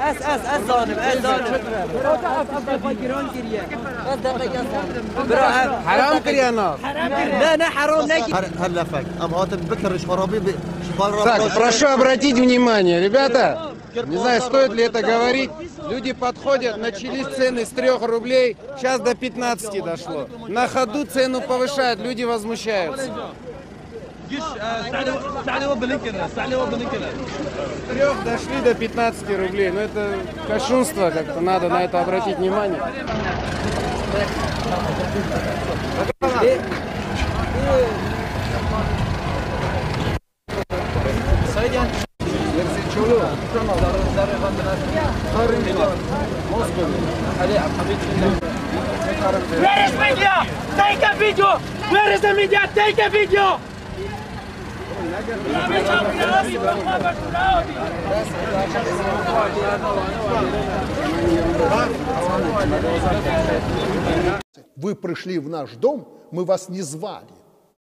اس اس اس ظالم اس ظالم از دفعه گیران گریه از دفعه برا حرام кырьянов. لا نه حرام نگی هلا فك ام هات بكر شخرابي Так, прошу обратить внимание, ребята, не знаю, стоит ли это говорить, люди подходят, начались цены с 3 рублей, сейчас до 15 дошло. На ходу цену повышают, люди возмущаются. 3 дошли до 15 рублей, ну это кощунство, как-то надо на это обратить внимание. Where is media? Take a video! Where is the media? Take a video! Вы пришли в наш дом, мы вас не звали.